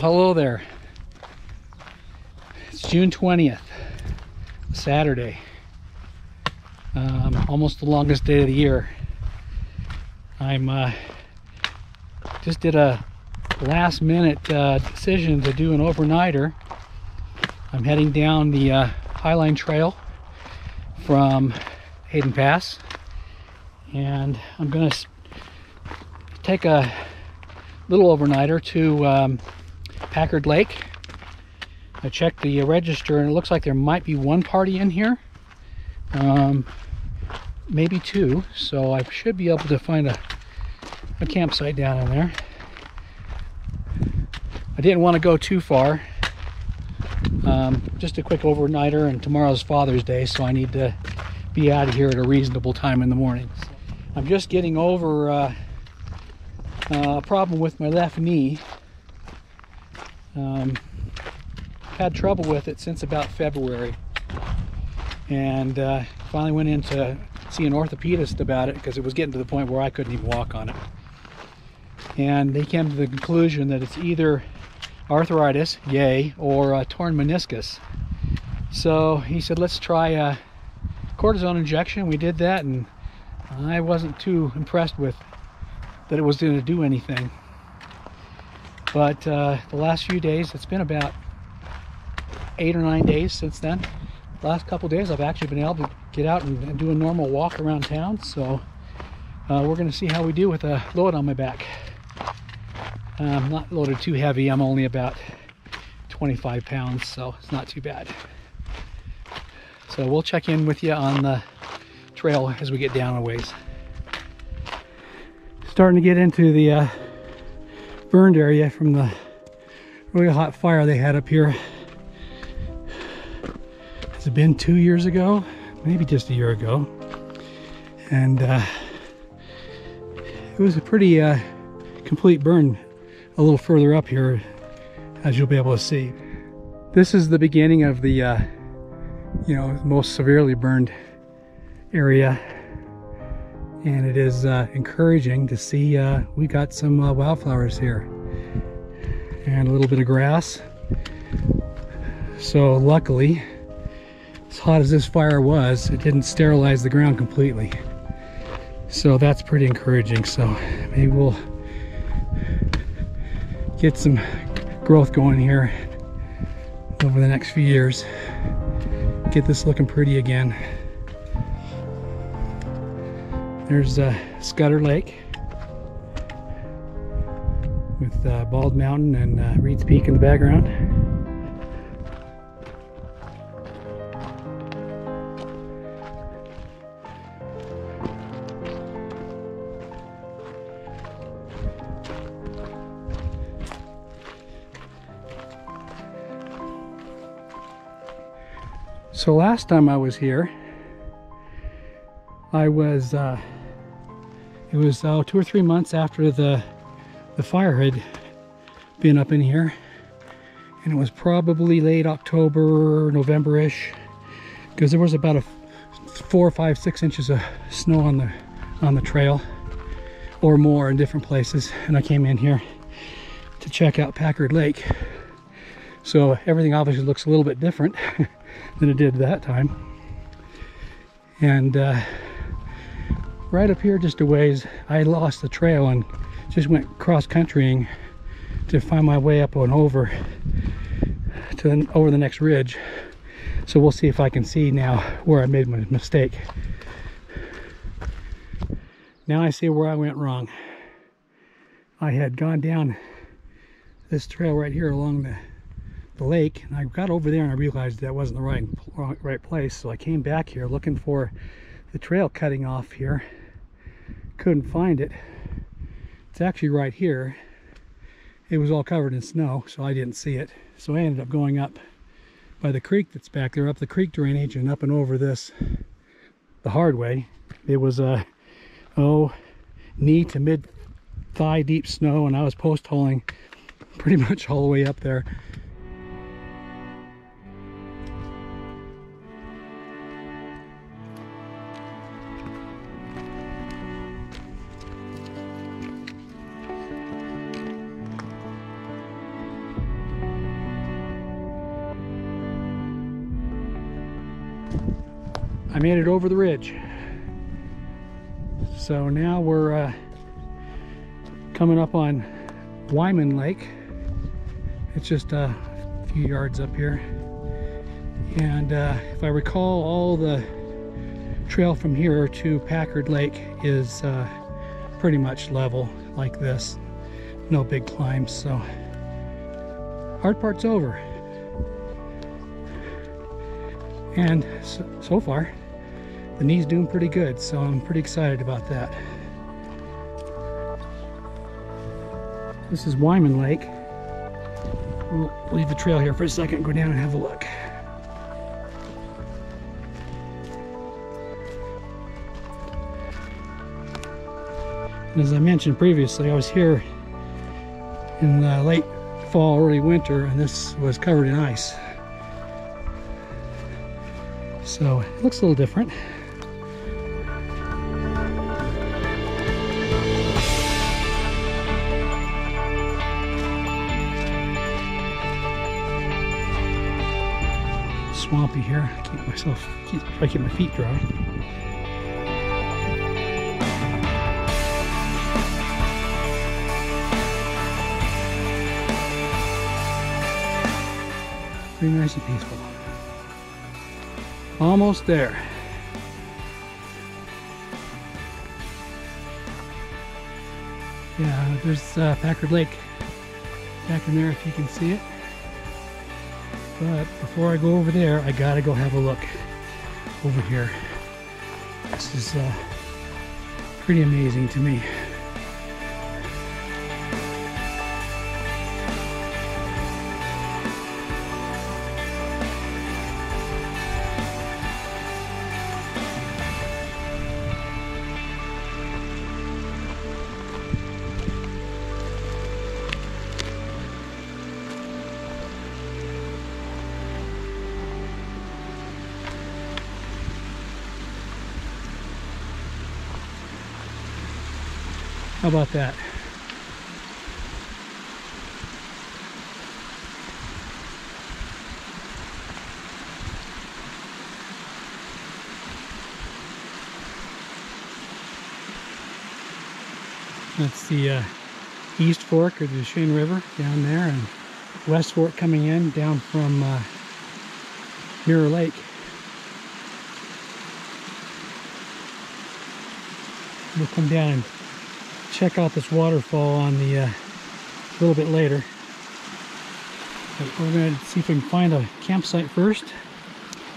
Well, hello there. It's June 20th, Saturday. Um, almost the longest day of the year. I'm uh, just did a last minute uh, decision to do an overnighter. I'm heading down the uh, Highline Trail from Hayden Pass and I'm gonna take a little overnighter to um, Packard Lake. I checked the register and it looks like there might be one party in here. Um, maybe two. So I should be able to find a, a campsite down in there. I didn't want to go too far. Um, just a quick overnighter and tomorrow's Father's Day so I need to be out of here at a reasonable time in the morning. I'm just getting over uh, uh, a problem with my left knee. Um, had trouble with it since about February and uh, finally went in to see an orthopedist about it because it was getting to the point where I couldn't even walk on it. And they came to the conclusion that it's either arthritis, yay, or a torn meniscus. So he said, let's try a cortisone injection. We did that, and I wasn't too impressed with that it was going to do anything. But uh, the last few days, it's been about eight or nine days since then. The last couple days, I've actually been able to get out and, and do a normal walk around town. So uh, we're going to see how we do with a load on my back. I'm not loaded too heavy. I'm only about 25 pounds, so it's not too bad. So we'll check in with you on the trail as we get down a ways. Starting to get into the uh, burned area from the really hot fire they had up here. Has it been two years ago? Maybe just a year ago. And uh, it was a pretty uh, complete burn a little further up here, as you'll be able to see. This is the beginning of the, uh, you know, most severely burned area. And it is uh, encouraging to see uh, we got some uh, wildflowers here and a little bit of grass. So luckily, as hot as this fire was, it didn't sterilize the ground completely. So that's pretty encouraging. So maybe we'll get some growth going here over the next few years. Get this looking pretty again. There's uh, Scudder Lake with uh, Bald Mountain and uh, Reid's Peak in the background. So last time I was here, I was, uh, it was uh, two or three months after the, the fire had been up in here. And it was probably late October, November-ish, because there was about a four, five, six inches of snow on the on the trail, or more in different places. And I came in here to check out Packard Lake. So everything obviously looks a little bit different. than it did that time. And uh, right up here just a ways, I lost the trail and just went cross countrying to find my way up and over to the, over the next ridge. So we'll see if I can see now where I made my mistake. Now I see where I went wrong. I had gone down this trail right here along the the lake and I got over there and I realized that wasn't the right right place so I came back here looking for the trail cutting off here couldn't find it. It's actually right here. It was all covered in snow so I didn't see it. So I ended up going up by the creek that's back there up the creek drainage and up and over this the hard way. It was a oh knee to mid thigh deep snow and I was post holing pretty much all the way up there I made it over the ridge. So now we're uh, coming up on Wyman Lake. It's just a few yards up here. And uh, if I recall, all the trail from here to Packard Lake is uh, pretty much level like this. No big climbs, so hard part's over. And so, so far, the knee's doing pretty good, so I'm pretty excited about that. This is Wyman Lake. We'll leave the trail here for a second, go down and have a look. as I mentioned previously, I was here in the late fall, early winter, and this was covered in ice. So it looks a little different. Swampy here. Keep myself, keep, try to keep my feet dry. Pretty nice and peaceful. Almost there. Yeah, there's uh, Packard Lake back in there if you can see it. But before I go over there, I gotta go have a look over here. This is uh, pretty amazing to me. How about that? That's the uh, East Fork of the Duchesne River down there and West Fork coming in down from uh, Mirror Lake. We'll come down check out this waterfall on the uh, a little bit later. But we're going to see if we can find a campsite first.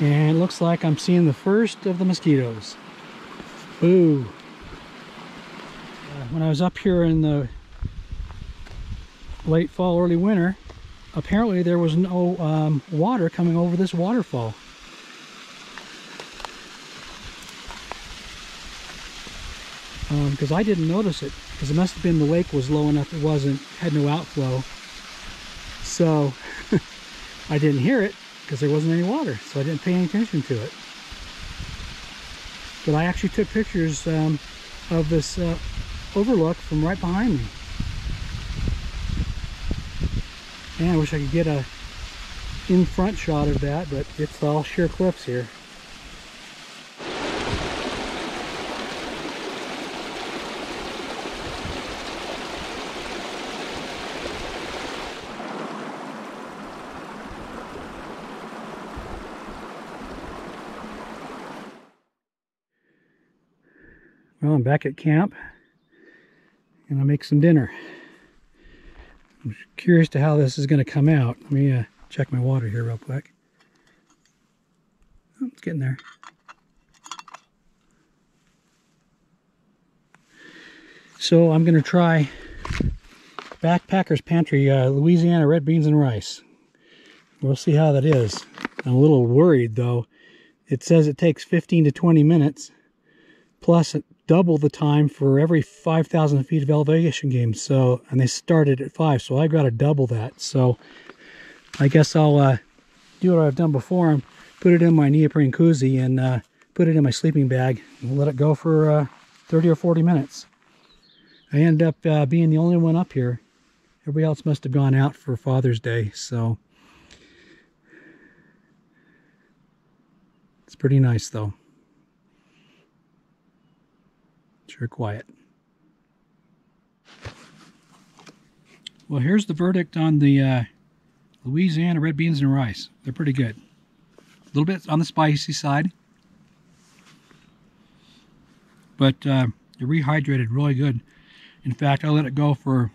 And it looks like I'm seeing the first of the mosquitoes. Boo! Uh, when I was up here in the late fall, early winter, apparently there was no um, water coming over this waterfall. Because um, I didn't notice it because it must have been the lake was low enough it wasn't had no outflow. So I didn't hear it because there wasn't any water so I didn't pay any attention to it. But I actually took pictures um, of this uh, overlook from right behind me. And I wish I could get a in front shot of that but it's all sheer cliffs here I'm back at camp and I'll make some dinner. I'm curious to how this is going to come out. Let me uh, check my water here real quick. Oh, it's getting there. So I'm going to try Backpacker's Pantry uh, Louisiana red beans and rice. We'll see how that is. I'm a little worried though. It says it takes 15 to 20 minutes plus double the time for every 5,000 feet of elevation gain. So, and they started at five, so I got to double that. So, I guess I'll uh, do what I've done before and put it in my neoprene koozie and uh, put it in my sleeping bag and let it go for uh, 30 or 40 minutes. I ended up uh, being the only one up here. Everybody else must have gone out for Father's Day, so it's pretty nice though. Sure quiet. Well, here's the verdict on the uh, Louisiana red beans and rice. They're pretty good. A little bit on the spicy side. But uh, it rehydrated really good. In fact, I let it go for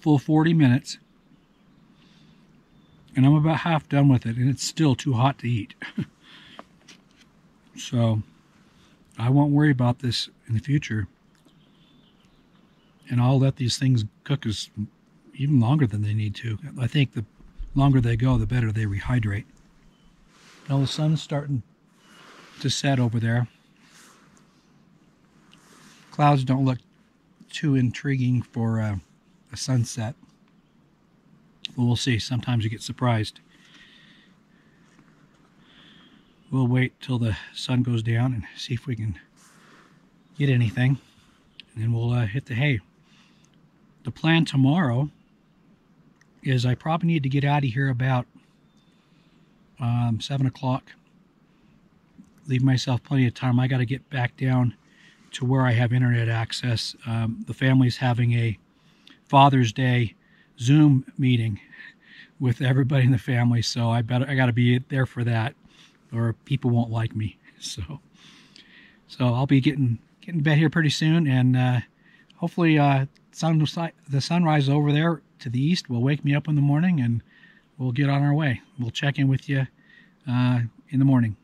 full 40 minutes. And I'm about half done with it, and it's still too hot to eat. so I won't worry about this in the future. And I'll let these things cook as even longer than they need to. I think the longer they go, the better they rehydrate. Now the sun's starting to set over there. Clouds don't look too intriguing for uh, a sunset. But we'll see. Sometimes you get surprised. We'll wait till the sun goes down and see if we can get anything. And then we'll uh, hit the hay. The plan tomorrow is I probably need to get out of here about um, 7 o'clock. Leave myself plenty of time. I got to get back down to where I have internet access. Um, the family's having a Father's Day Zoom meeting with everybody in the family, so I better I got to be there for that, or people won't like me. So, so I'll be getting getting to bed here pretty soon, and uh, hopefully, uh, sun the sunrise over there to the east will wake me up in the morning, and we'll get on our way. We'll check in with you uh, in the morning.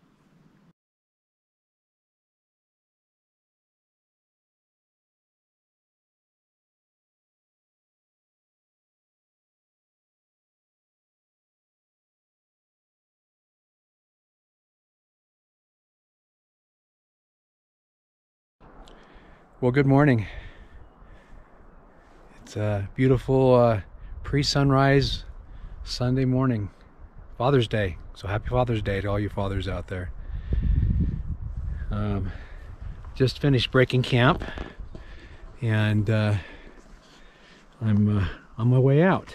Well, good morning. It's a beautiful uh, pre-sunrise Sunday morning, Father's Day. So happy Father's Day to all you fathers out there. Um, just finished breaking camp, and uh, I'm uh, on my way out.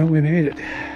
Well, we made it.